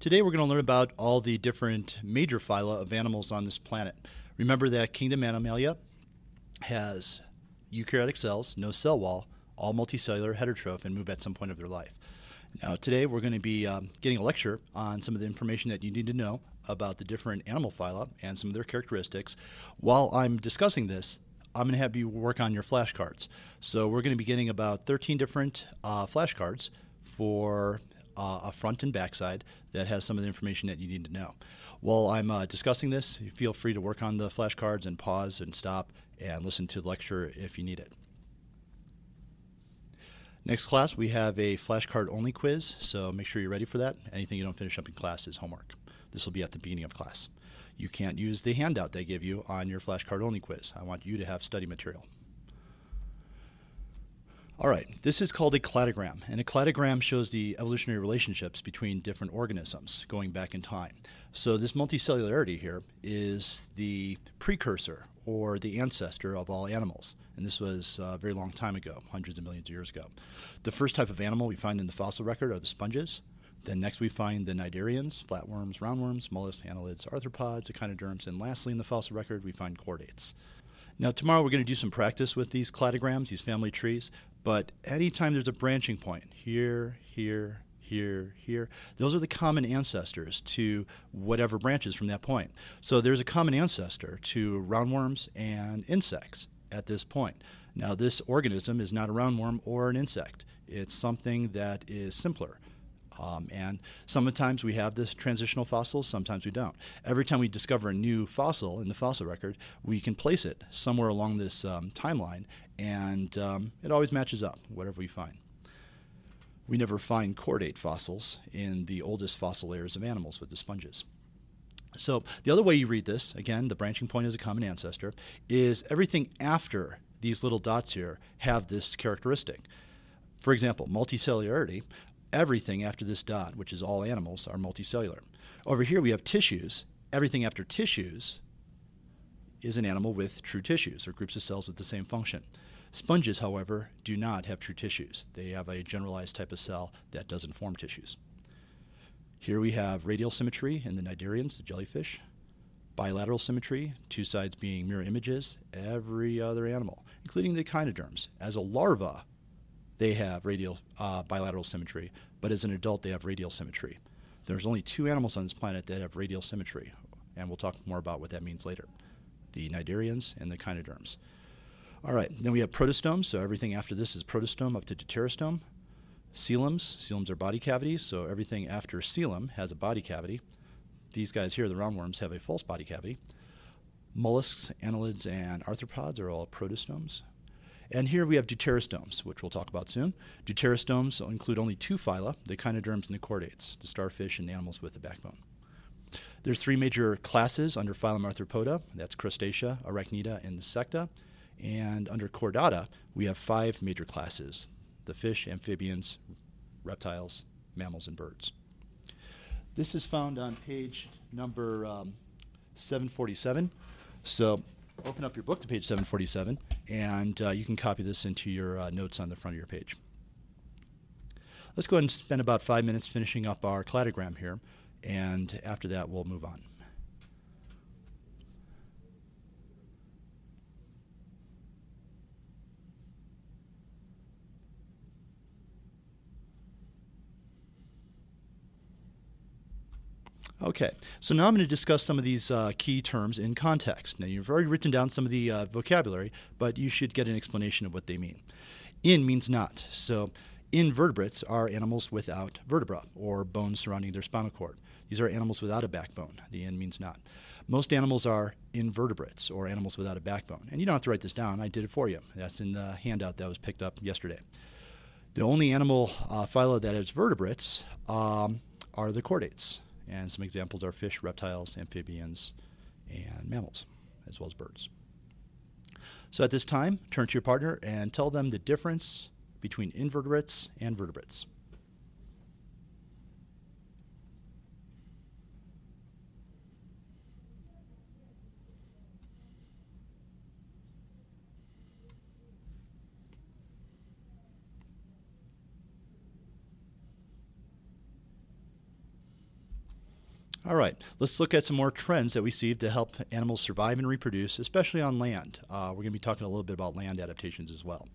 Today we're going to learn about all the different major phyla of animals on this planet. Remember that kingdom Animalia has eukaryotic cells, no cell wall, all multicellular, heterotroph, and move at some point of their life. Now, today we're going to be um, getting a lecture on some of the information that you need to know about the different animal phyla and some of their characteristics. While I'm discussing this, I'm going to have you work on your flashcards. So, we're going to be getting about 13 different uh, flashcards for uh, a front and back side that has some of the information that you need to know. While I'm uh, discussing this, feel free to work on the flashcards and pause and stop and listen to the lecture if you need it. Next class, we have a flashcard only quiz, so make sure you're ready for that. Anything you don't finish up in class is homework. This will be at the beginning of class. You can't use the handout they give you on your flashcard only quiz. I want you to have study material. All right, this is called a cladogram, and a cladogram shows the evolutionary relationships between different organisms going back in time. So, this multicellularity here is the precursor or the ancestor of all animals, and this was a very long time ago, hundreds of millions of years ago. The first type of animal we find in the fossil record are the sponges. Then next we find the cnidarians, flatworms, roundworms, mollusks, annelids, arthropods, echinoderms, and lastly in the fossil record we find chordates. Now tomorrow we're going to do some practice with these cladograms, these family trees, but anytime there's a branching point, here, here, here, here, those are the common ancestors to whatever branches from that point. So there's a common ancestor to roundworms and insects at this point. Now, this organism is not a roundworm or an insect, it's something that is simpler. Um, and sometimes we have this transitional fossils, sometimes we don't. Every time we discover a new fossil in the fossil record, we can place it somewhere along this um, timeline, and um, it always matches up, whatever we find. We never find chordate fossils in the oldest fossil layers of animals with the sponges. So, the other way you read this, again, the branching point is a common ancestor, is everything after these little dots here have this characteristic. For example, multicellularity, everything after this dot, which is all animals, are multicellular. Over here we have tissues. Everything after tissues is an animal with true tissues or groups of cells with the same function. Sponges, however, do not have true tissues. They have a generalized type of cell that doesn't form tissues. Here we have radial symmetry in the cnidarians, the jellyfish, bilateral symmetry, two sides being mirror images, every other animal, including the echinoderms. As a larva, they have radial uh, bilateral symmetry, but as an adult, they have radial symmetry. There's only two animals on this planet that have radial symmetry, and we'll talk more about what that means later the cnidarians and the echinoderms. All right, then we have protostomes, so everything after this is protostome up to deuterostome. Coeloms, coeloms are body cavities, so everything after coelom has a body cavity. These guys here, the roundworms, have a false body cavity. Mollusks, annelids, and arthropods are all protostomes. And here we have deuterostomes, which we'll talk about soon. Deuterostomes include only two phyla, the echinoderms and the chordates, the starfish and animals with a backbone. There's three major classes under phylum Arthropoda. That's Crustacea, Arachnida, and Insecta. And under Chordata, we have five major classes the fish, amphibians, reptiles, mammals, and birds. This is found on page number um, 747. So open up your book to page 747, and uh, you can copy this into your uh, notes on the front of your page. Let's go ahead and spend about five minutes finishing up our cladogram here, and after that, we'll move on. Okay, so now I'm going to discuss some of these uh, key terms in context. Now, you've already written down some of the uh, vocabulary, but you should get an explanation of what they mean. In means not. So, invertebrates are animals without vertebra or bones surrounding their spinal cord. These are animals without a backbone. The in means not. Most animals are invertebrates or animals without a backbone. And you don't have to write this down, I did it for you. That's in the handout that was picked up yesterday. The only animal uh, phyla that has vertebrates um, are the chordates. And some examples are fish, reptiles, amphibians, and mammals, as well as birds. So at this time, turn to your partner and tell them the difference between invertebrates and vertebrates. All right, let's look at some more trends that we see to help animals survive and reproduce, especially on land. Uh, we're going to be talking a little bit about land adaptations as well.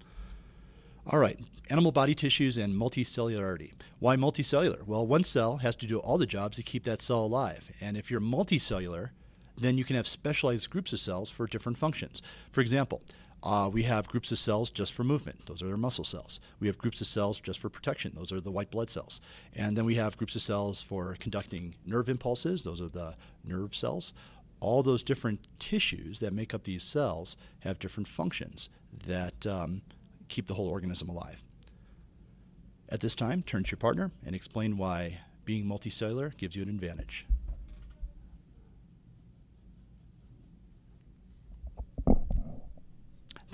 All right, animal body tissues and multicellularity. Why multicellular? Well, one cell has to do all the jobs to keep that cell alive. And if you're multicellular, then you can have specialized groups of cells for different functions. For example, uh, we have groups of cells just for movement. Those are their muscle cells. We have groups of cells just for protection. Those are the white blood cells. And then we have groups of cells for conducting nerve impulses. Those are the nerve cells. All those different tissues that make up these cells have different functions that um, keep the whole organism alive. At this time, turn to your partner and explain why being multicellular gives you an advantage.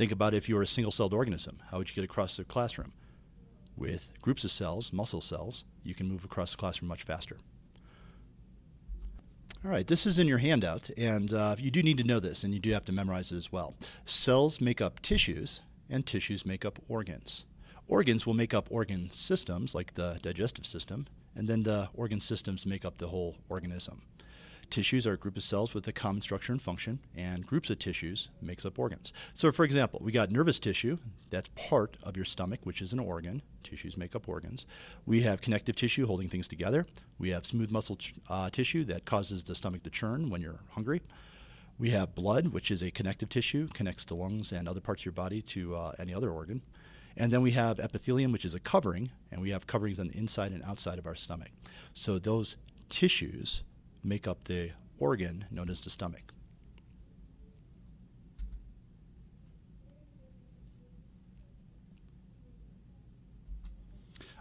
Think about if you were a single celled organism, how would you get across the classroom? With groups of cells, muscle cells, you can move across the classroom much faster. All right, this is in your handout, and uh, you do need to know this, and you do have to memorize it as well. Cells make up tissues, and tissues make up organs. Organs will make up organ systems, like the digestive system, and then the organ systems make up the whole organism. Tissues are a group of cells with a common structure and function, and groups of tissues makes up organs. So, for example, we got nervous tissue, that's part of your stomach, which is an organ. Tissues make up organs. We have connective tissue holding things together. We have smooth muscle uh, tissue that causes the stomach to churn when you're hungry. We have blood, which is a connective tissue, connects the lungs and other parts of your body to uh, any other organ. And then we have epithelium, which is a covering, and we have coverings on the inside and outside of our stomach. So those tissues make up the organ known as the stomach.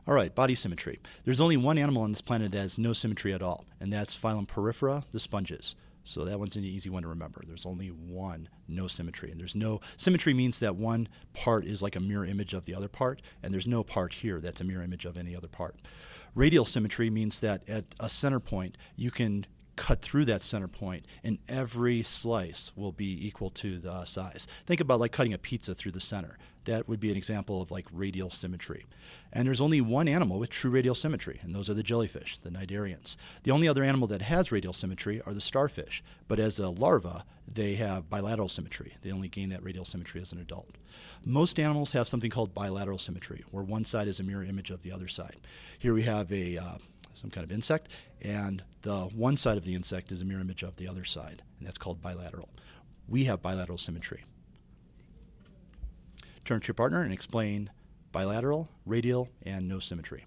All right, body symmetry. There's only one animal on this planet that has no symmetry at all, and that's phylum Porifera, the sponges. So that one's an easy one to remember. There's only one, no symmetry. And there's no symmetry means that one part is like a mirror image of the other part, and there's no part here that's a mirror image of any other part. Radial symmetry means that at a center point, you can cut through that center point, and every slice will be equal to the size. Think about like cutting a pizza through the center. That would be an example of like radial symmetry. And there's only one animal with true radial symmetry, and those are the jellyfish, the cnidarians. The only other animal that has radial symmetry are the starfish, but as a larva, they have bilateral symmetry. They only gain that radial symmetry as an adult. Most animals have something called bilateral symmetry, where one side is a mirror image of the other side. Here we have a uh, some kind of insect, and the one side of the insect is a mirror image of the other side, and that's called bilateral. We have bilateral symmetry. Turn to your partner and explain bilateral, radial, and no symmetry.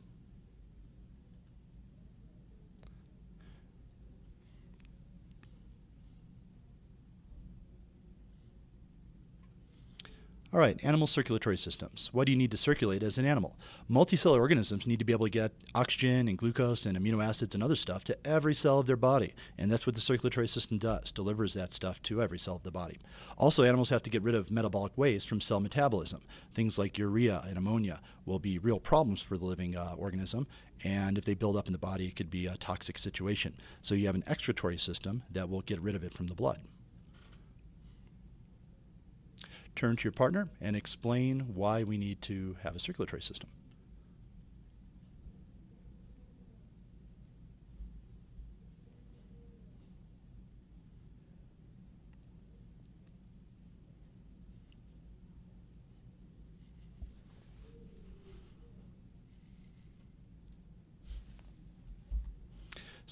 All right, animal circulatory systems. What do you need to circulate as an animal? Multicellular organisms need to be able to get oxygen and glucose and amino acids and other stuff to every cell of their body. And that's what the circulatory system does, delivers that stuff to every cell of the body. Also, animals have to get rid of metabolic waste from cell metabolism. Things like urea and ammonia will be real problems for the living uh, organism. And if they build up in the body, it could be a toxic situation. So you have an excretory system that will get rid of it from the blood turn to your partner and explain why we need to have a circulatory system.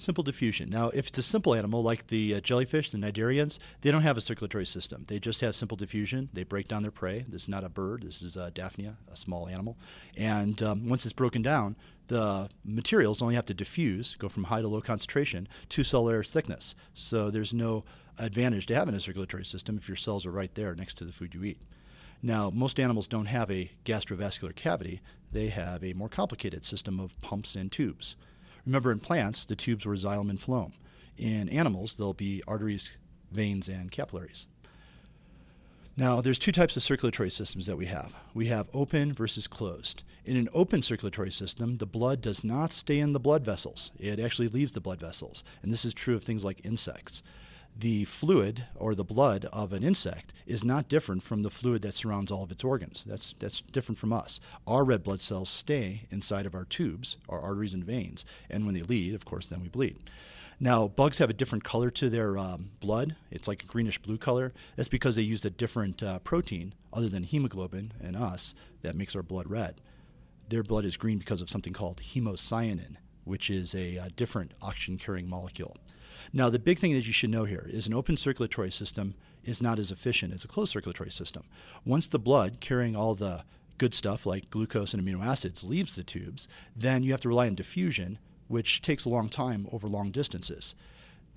Simple diffusion. Now, if it's a simple animal like the uh, jellyfish, the cnidarians, they don't have a circulatory system. They just have simple diffusion. They break down their prey. This is not a bird. This is a Daphnia, a small animal. And um, once it's broken down, the materials only have to diffuse, go from high to low concentration to cell layer thickness. So there's no advantage to having a circulatory system if your cells are right there next to the food you eat. Now, most animals don't have a gastrovascular cavity. They have a more complicated system of pumps and tubes. Remember, in plants, the tubes were xylem and phloem. In animals, there'll be arteries, veins, and capillaries. Now, there's two types of circulatory systems that we have. We have open versus closed. In an open circulatory system, the blood does not stay in the blood vessels. It actually leaves the blood vessels. And this is true of things like insects the fluid or the blood of an insect is not different from the fluid that surrounds all of its organs. That's, that's different from us. Our red blood cells stay inside of our tubes, our arteries and veins, and when they leave, of course, then we bleed. Now, bugs have a different color to their um, blood. It's like a greenish blue color. That's because they used a different uh, protein other than hemoglobin in us that makes our blood red. Their blood is green because of something called hemocyanin, which is a, a different oxygen carrying molecule. Now, the big thing that you should know here is an open circulatory system is not as efficient as a closed circulatory system. Once the blood carrying all the good stuff like glucose and amino acids leaves the tubes, then you have to rely on diffusion which takes a long time over long distances,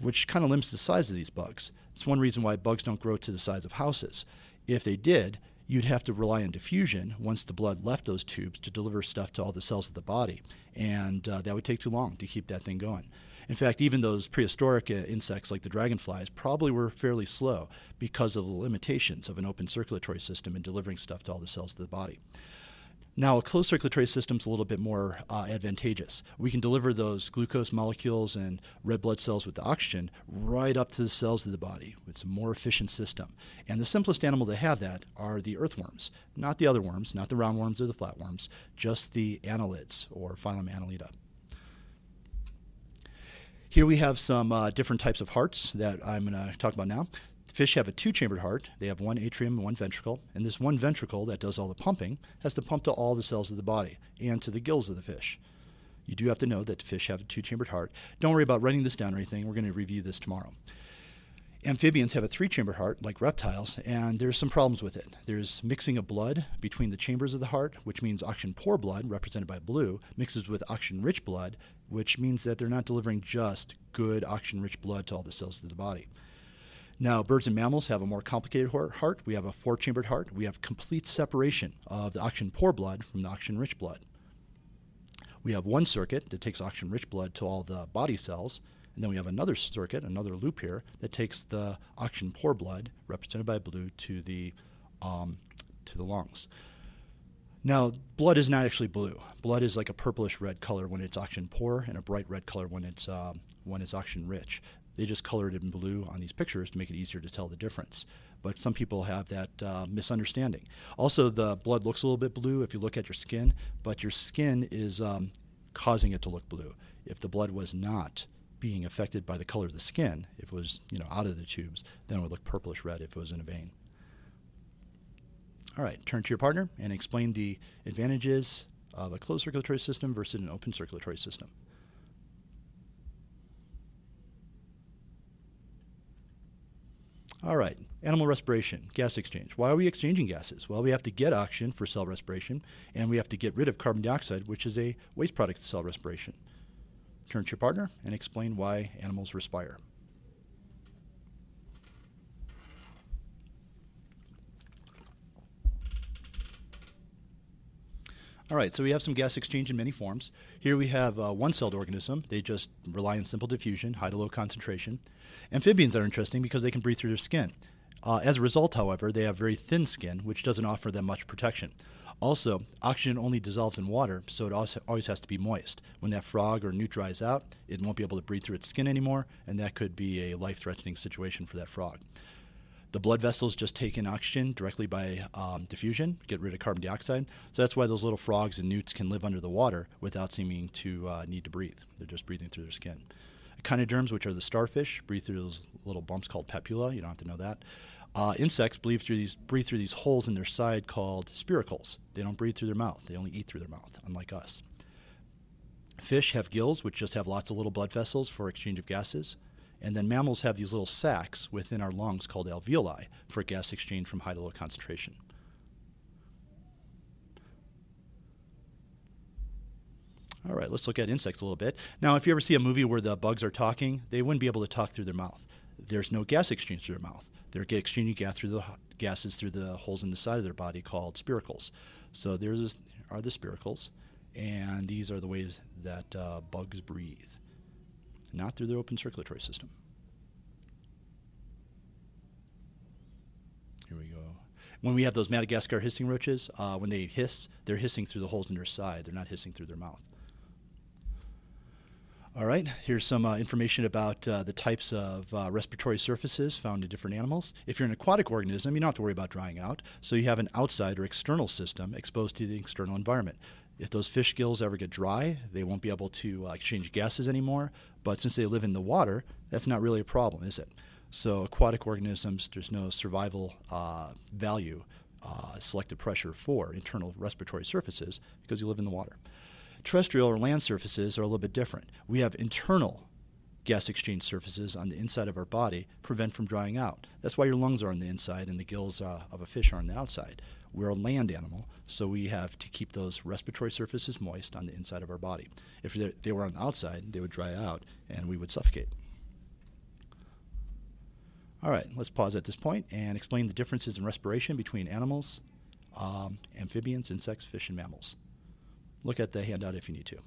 which kind of limits the size of these bugs. It's one reason why bugs don't grow to the size of houses. If they did, you'd have to rely on diffusion once the blood left those tubes to deliver stuff to all the cells of the body, and uh, that would take too long to keep that thing going. In fact, even those prehistoric uh, insects like the dragonflies probably were fairly slow because of the limitations of an open circulatory system in delivering stuff to all the cells of the body. Now, a closed circulatory system is a little bit more uh, advantageous. We can deliver those glucose molecules and red blood cells with the oxygen right up to the cells of the body. It's a more efficient system. And the simplest animal to have that are the earthworms, not the other worms, not the roundworms or the flatworms, just the annelids or phylum Annelida. Here we have some uh, different types of hearts that I'm going to talk about now. Fish have a two chambered heart. They have one atrium and one ventricle. And this one ventricle that does all the pumping has to pump to all the cells of the body and to the gills of the fish. You do have to know that fish have a two chambered heart. Don't worry about writing this down or anything. We're going to review this tomorrow. Amphibians have a three chambered heart, like reptiles, and there's some problems with it. There's mixing of blood between the chambers of the heart, which means oxygen poor blood, represented by blue, mixes with oxygen rich blood, which means that they're not delivering just good oxygen rich blood to all the cells of the body. Now, birds and mammals have a more complicated heart. We have a four chambered heart. We have complete separation of the oxygen poor blood from the oxygen rich blood. We have one circuit that takes oxygen rich blood to all the body cells. And then we have another circuit, another loop here, that takes the oxygen poor blood, represented by blue, to the, um, to the lungs. Now, blood is not actually blue. Blood is like a purplish red color when it's oxygen poor, and a bright red color when it's uh, when it's oxygen rich. They just colored it in blue on these pictures to make it easier to tell the difference. But some people have that uh, misunderstanding. Also, the blood looks a little bit blue if you look at your skin, but your skin is um, causing it to look blue. If the blood was not being affected by the color of the skin, if it was you know out of the tubes, then it would look purplish red if it was in a vein. All right, turn to your partner and explain the advantages of a closed circulatory system versus an open circulatory system. All right, animal respiration, gas exchange. Why are we exchanging gases? Well, we have to get oxygen for cell respiration, and we have to get rid of carbon dioxide, which is a waste product of cell respiration. Turn to your partner and explain why animals respire. All right, so we have some gas exchange in many forms. Here we have a one-celled organism. They just rely on simple diffusion, high to low concentration. Amphibians are interesting because they can breathe through their skin. Uh, as a result, however, they have very thin skin, which doesn't offer them much protection. Also, oxygen only dissolves in water, so it also always has to be moist. When that frog or newt dries out, it won't be able to breathe through its skin anymore, and that could be a life threatening situation for that frog. The blood vessels just take in oxygen directly by um, diffusion, get rid of carbon dioxide. So that's why those little frogs and newts can live under the water without seeming to uh, need to breathe. They're just breathing through their skin. Echinoderms, which are the starfish, breathe through those little bumps called papilla. You don't have to know that. Uh, insects breathe through these breathe through these holes in their side called spiracles. They don't breathe through their mouth. They only eat through their mouth, unlike us. Fish have gills, which just have lots of little blood vessels for exchange of gases. And then mammals have these little sacs within our lungs called alveoli for gas exchange from high to low concentration. All right, let's look at insects a little bit. Now, if you ever see a movie where the bugs are talking, they wouldn't be able to talk through their mouth. There's no gas exchange through their mouth. They're exchanging gas through the gases through the holes in the side of their body called spiracles. So there are the spiracles, and these are the ways that uh, bugs breathe not through their open circulatory system. Here we go. When we have those Madagascar hissing roaches, uh, when they hiss, they're hissing through the holes in their side. They're not hissing through their mouth. All right, here's some uh, information about uh, the types of uh, respiratory surfaces found in different animals. If you're an aquatic organism, you don't have to worry about drying out. So you have an outside or external system exposed to the external environment. If those fish gills ever get dry, they won't be able to uh, exchange gases anymore, But since they live in the water, that's not really a problem, is it? So aquatic organisms, there's no survival uh, value, uh, selective pressure for internal respiratory surfaces because you live in the water. Terrestrial or land surfaces are a little bit different. We have internal gas exchange surfaces on the inside of our body prevent from drying out. That's why your lungs are on the inside and the gills uh, of a fish are on the outside. We're a land animal, so we have to keep those respiratory surfaces moist on the inside of our body. If they were on the outside, they would dry out and we would suffocate. All right, let's pause at this point and explain the differences in respiration between animals, um, amphibians, insects, fish, and mammals. Look at the handout if you need to.